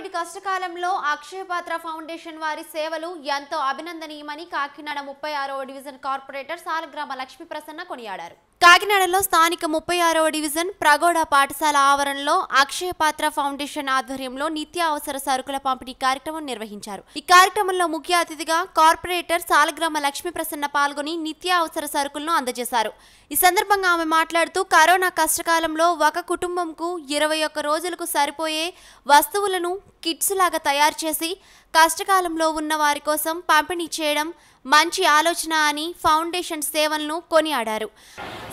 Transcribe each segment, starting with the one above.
Covid కష్టకాలంలో అక్షయపాత్ర foundation వారి సేవలు ఎంతో అభినందనీయమని కాకినాడ ముప్పై ఆరవ డివిజన్ కార్పొరేటర్ సాలగ్రామ లక్ష్మీ ప్రసన్న కొనియాడారు. కాకినాడలో స్థానిక ముప్పై ఆరవ డివిజన్ ప్రగోడ పాఠశాల ఆవరణలో అక్షయపాత్ర ఫౌండేషన్ ఆధ్వర్యంలో నిత్యావసర సరుకుల పంపిణీ కార్యక్రమం నిర్వహించారు. ఈ కార్యక్రమంలో ముఖ్య అతిథిగా కార్పొరేటర్ సాలగ్రామ లక్ష్మీ ప్రసన్న పాల్గొని నిత్యావసర సరుకులను అందజేశారు. ఈ సందర్భంగా ఆమె మాట్లాడుతూ కరోనా కష్టకాలంలో ఒక కుటుంబంకు ఇరవై ఒక్క రోజులకు సరిపోయే వస్తువులను కిట్స్ లాగా తయారు చేసి కష్టకాలంలో ఉన్న వారి కోసం పంపిణీ చేయడం మంచి ఆలోచన అని ఫౌండేషన్ సేవలను కొనియాడారు.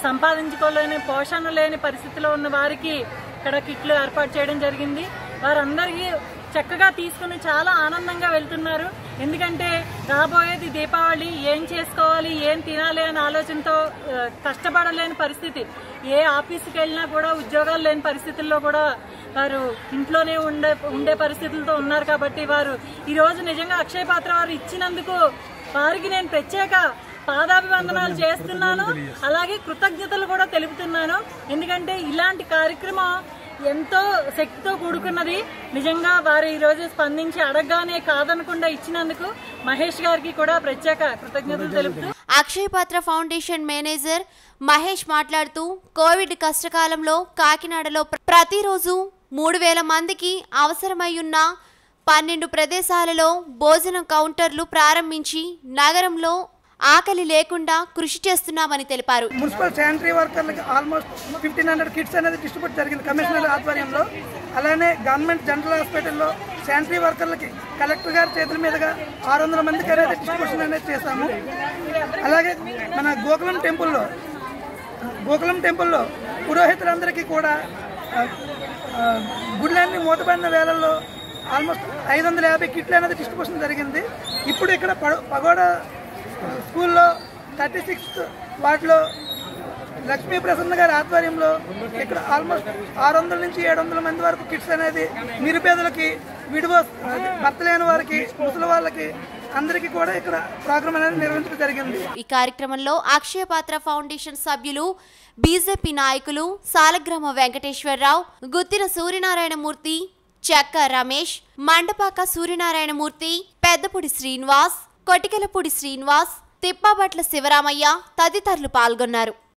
సంపాదించుకోలేని పోషణ లేని పరిస్థితిలో ఉన్న వారికి ఇక్కడ కిట్లు ఏర్పాటు చేయడం జరిగింది. వారందరికీ చక్కగా తీసుకుని చాలా ఆనందంగా వెళ్తున్నారు. ఎందుకంటే రాబోయేది దీపావళి ఏం చేసుకోవాలి ఏం తినాలి అనే ఆలోచనతో కష్టపడలేని పరిస్థితి. ఏ ఆఫీస్కి వెళ్ళినా కూడా ఉద్యోగాలు లేని పరిస్థితుల్లో కూడా వారు ఇంట్లోనే ఉండే ఉండే పరిస్థితులతో ఉన్నారు కాబట్టి వారు ఈ రోజు నిజంగా అక్షయ పాత్ర వారు ఇచ్చినందుకు వారికి నేను ప్రత్యేక పాదాభివందనాలు చేస్తున్నాను. అలాగే కృతజ్ఞతలు కూడా తెలుపుతున్నాను. ఎందుకంటే ఇలాంటి కార్యక్రమం ఎంతో శక్తితో కూడుకున్నది. నిజంగా వారు ఈ రోజు స్పందించి అడగగానే కాదనకుండా ఇచ్చినందుకు మహేష్ గారికి కూడా ప్రత్యేక కృతజ్ఞతలు తెలుపుతూ అక్షయ్ పాత్ర ఫౌండేషన్ మేనేజర్ మహేష్ మాట్లాడుతూ కోవిడ్ కష్టకాలంలో కాకినాడలో ప్ర- ప్రతిరోజు మూడు వేల మందికి అవసరమై ఉన్న పన్నెండు ప్రదేశాలలో భోజనం కౌంటర్లు ప్రారంభించి నగరంలో ఆకలి లేకుండా కృషి చేస్తున్నామని తెలిపారు. మున్సిపల్ శానిటరీ వర్కర్లకు ఆల్మోస్ట్ ఫిఫ్టీన్ హండ్రెడ్ కిట్స్ అనేది డిస్ట్రిబ్యూట్ జరిగింది కమిషనర్ ఆధ్వర్యంలో. అలానే గవర్నమెంట్ జనరల్ హాస్పిటల్లో శానిటరీ వర్కర్లకి కలెక్టర్ గారి చేతుల మీదుగా ఆరు వందల మందికి అనేది డిస్ట్రిబ్యూషన్ అనేది చేశాము. అలాగే మన గోకులం టెంపుల్లో గోకులం టెంపుల్లో పురోహితులందరికీ కూడా గుళ్ళన్నీ మూతపడిన వేళల్లో ఆల్మోస్ట్ ఐదు వందల యాభై కిట్లు అనేది డిస్ట్రిబ్యూషన్ జరిగింది. ఇప్పుడు ఇక్కడ పడ- పగోడ స్కూల్లో థర్టీ సిక్స్త్ వాటిలో లక్ష్మీ ప్రసన్న గారి ఆధ్వర్యంలో ఇక్కడ ఆల్మోస్ట్ ఆరు వందల నుంచి ఏడు వందల మంది వరకు కిట్స్ అనేది నిరుపేదలకి విడివో భర్త లేని వారికి ముసలి వాళ్ళకి అందరికీ కూడా ఇక్కడ ప్రోగ్రామ్ అనేది నిర్వహించడం జరిగింది. ఈ కార్యక్రమంలో అక్షయ పాత్ర ఫౌండేషన్ సభ్యులు బీజేపీ నాయకులు సాలగ్రామ వెంకటేశ్వరరావు గుత్తిన సూర్యనారాయణమూర్తి చెక్క రమేష్ మండపాక సూర్యనారాయణమూర్తి పెద్దపూడి శ్రీనివాస్ కొటికెలపూడి శ్రీనివాస్ తిప్పాబట్ల శివరామయ్య తదితరులు పాల్గొన్నారు.